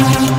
you